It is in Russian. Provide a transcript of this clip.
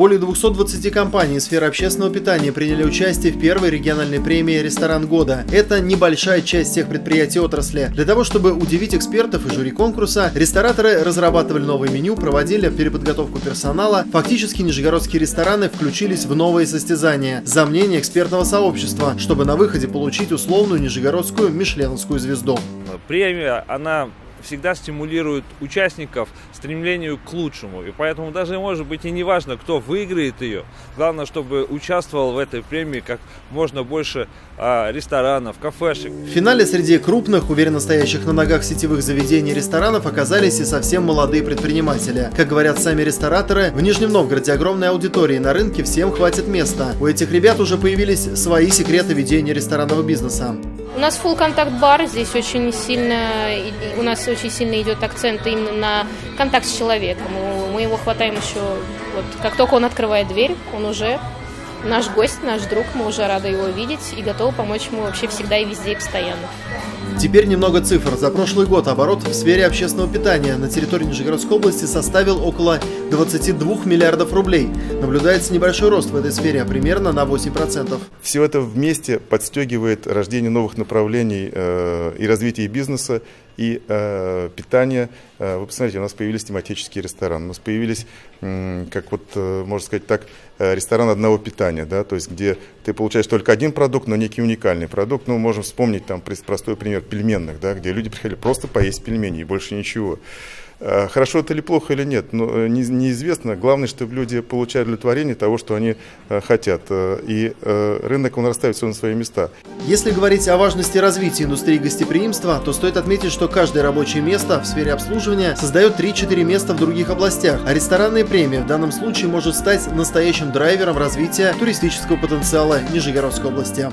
Более 220 компаний из сферы общественного питания приняли участие в первой региональной премии «Ресторан года». Это небольшая часть всех предприятий отрасли. Для того, чтобы удивить экспертов и жюри конкурса, рестораторы разрабатывали новое меню, проводили переподготовку персонала. Фактически нижегородские рестораны включились в новые состязания за мнение экспертного сообщества, чтобы на выходе получить условную нижегородскую мишленовскую звезду. Премия, она всегда стимулирует участников стремлению к лучшему. И поэтому даже может быть и не важно, кто выиграет ее. Главное, чтобы участвовал в этой премии как можно больше а, ресторанов, кафешек. В финале среди крупных, уверенно стоящих на ногах сетевых заведений ресторанов оказались и совсем молодые предприниматели. Как говорят сами рестораторы, в Нижнем Новгороде огромная аудитория, и на рынке всем хватит места. У этих ребят уже появились свои секреты ведения ресторанного бизнеса. У нас full контакт бар, здесь очень сильно, у нас очень сильно идет акцент именно на контакт с человеком. Мы его хватаем еще, вот как только он открывает дверь, он уже наш гость, наш друг, мы уже рады его видеть и готовы помочь ему вообще всегда и везде и постоянно. Теперь немного цифр. За прошлый год оборот в сфере общественного питания на территории Нижегородской области составил около 22 миллиардов рублей. Наблюдается небольшой рост в этой сфере, а примерно на 8%. Все это вместе подстегивает рождение новых направлений э, и развитие бизнеса, и э, питания. Э, вы посмотрите, у нас появились тематические рестораны, у нас появились, как вот, э, можно сказать так, э, ресторан одного питания, да, то есть где ты получаешь только один продукт, но некий уникальный продукт. Ну, можем вспомнить там простой пример пельменных, да, где люди приходили просто поесть пельмени и больше ничего. Хорошо это или плохо или нет, но неизвестно. Главное, чтобы люди получали удовлетворение того, что они хотят. И рынок, он расставит все на свои места. Если говорить о важности развития индустрии гостеприимства, то стоит отметить, что каждое рабочее место в сфере обслуживания создает 3-4 места в других областях, а ресторанная премия в данном случае может стать настоящим драйвером развития туристического потенциала Нижегородской области.